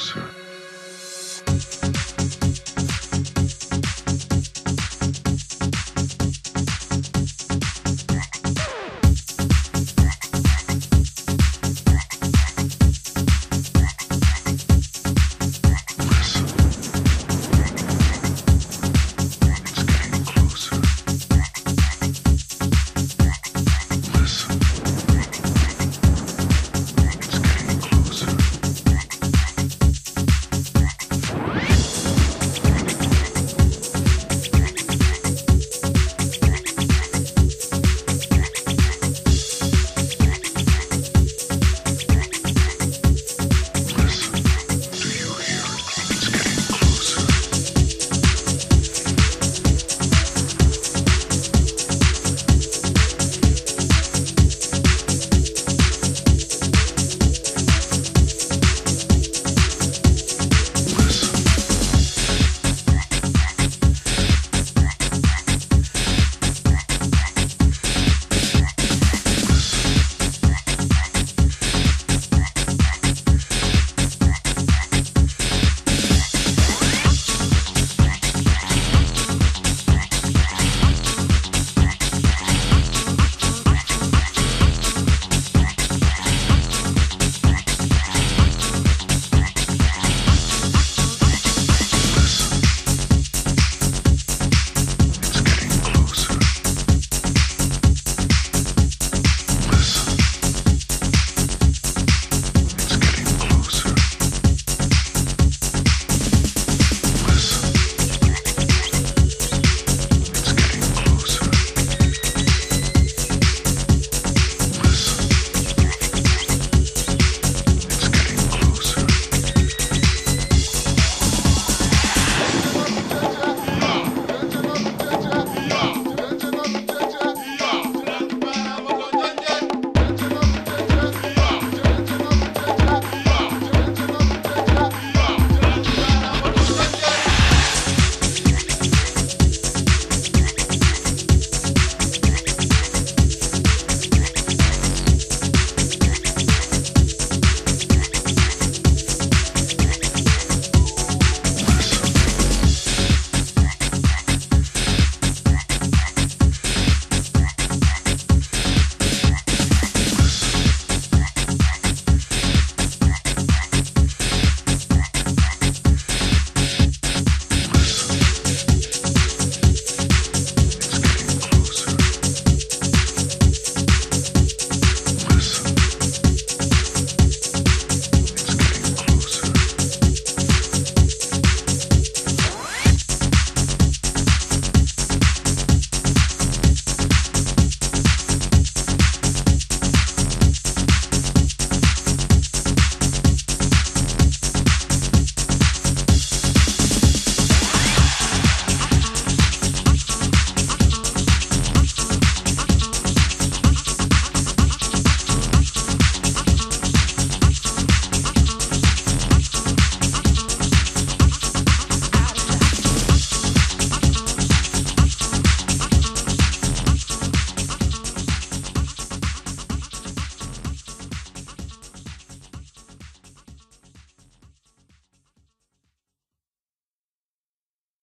sir.